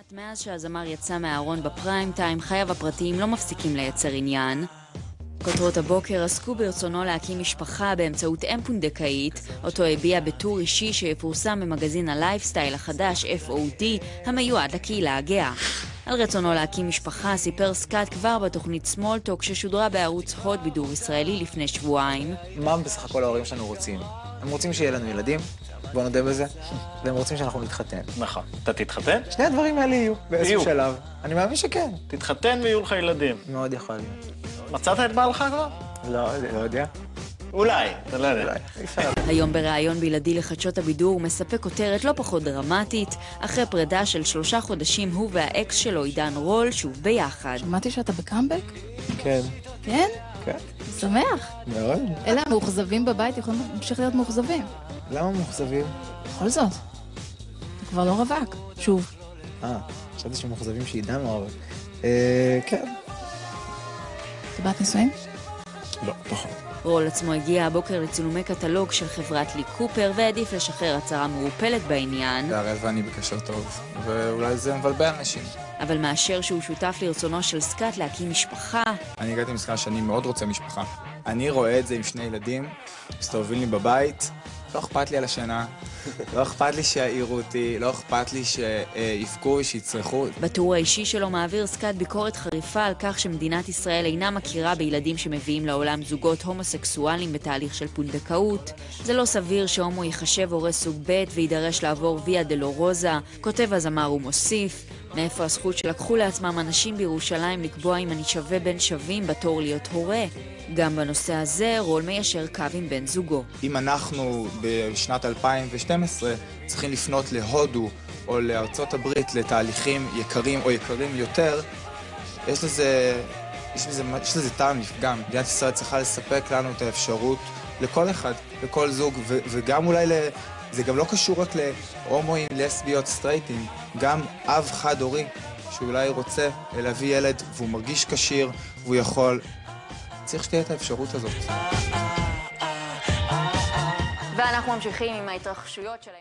סקאט, מאז שהזמר יצא מהארון בפריים טיים, חייו הפרטיים לא מפסיקים לייצר עניין. כותרות הבוקר עסקו ברצונו להקים משפחה באמצעות אם פונדקאית, אותו הביע בטור אישי שיפורסם במגזין הלייפסטייל החדש FOD, המיועד לקהילה הגאה. על רצונו להקים משפחה סיפר סקאט כבר בתוכנית סמולטוק ששודרה בערוץ הוט בידור ישראלי לפני שבועיים. מה בסך הכל ההורים שלנו רוצים? הם רוצים שיהיה לנו ילדים, בוא נודה בזה, והם רוצים שאנחנו נתחתן. נכון. אתה תתחתן? שני הדברים האלה יהיו באיזשהו. שלב. אני מאמין שכן. תתחתן ויהיו לך ילדים. מאוד יכול להיות. מצאת את בעלך כבר? לא, לא יודע. אולי, אתה לא יודע. היום בריאיון בלעדי לחדשות הבידור הוא מספק כותרת לא פחות דרמטית, אחרי פרידה של שלושה חודשים הוא והאקס שלו עידן רול שוב ביחד. שמעתי שאתה בקאמבק? כן. כן? כן. שמח. מאוד. אלה המאוכזבים בבית יכולים להמשיך להיות מאוכזבים. למה מאוכזבים? בכל זאת. אתה כבר לא רווק. שוב. אה, חשבתי שמאוכזבים שעידן לא אוהב. אה, כן. בת נישואים? לא, פחות. רול עצמו הגיע הבוקר לצילומי קטלוג של חברת לי קופר והעדיף לשחרר הצהרה מעורפלת בעניין, והרי ואני בקשר טוב, ואולי זה מבלבל אנשים. אבל מאשר שהוא שותף לרצונו של סקאט להקים משפחה, אני הגעתי למסקנה שאני מאוד רוצה משפחה. אני רואה את זה עם שני ילדים, מסתובבים לי בבית, לא אכפת לי על השינה, לא אכפת לי שיעירו אותי, לא אכפת לי שיבכו, שיצרחו. בטור האישי שלו מעביר סקאט ביקורת חריפה על כך שמדינת ישראל אינה מכירה בילדים שמביאים לעולם זוגות הומוסקסואלים בתהליך של פונדקאות. זה לא סביר שהומו ייחשב הורה סוג ב' ויידרש לעבור ויה דלורוזה, כותב הזמר ומוסיף. מאיפה הזכות שלקחו לעצמם אנשים בירושלים לקבוע אם אני שווה בין שווים בתור להיות הורה? גם בנושא הזה רול מיישר קו עם בן זוגו. אם אנחנו בשנת 2012 צריכים לפנות להודו או לארצות הברית לתהליכים יקרים או יקרים יותר, יש לזה, יש לזה, יש לזה טעם לפגם. מדינת ישראל צריכה לספק לנו את האפשרות לכל אחד, לכל זוג, ו- וגם אולי ל... זה גם לא קשור רק להומואים, לסביות, סטרייטים, גם אב חד-הורי שאולי רוצה להביא ילד והוא מרגיש כשיר והוא יכול, צריך שתהיה את האפשרות הזאת. ואנחנו ממשיכים עם ההתרחשויות שלהם.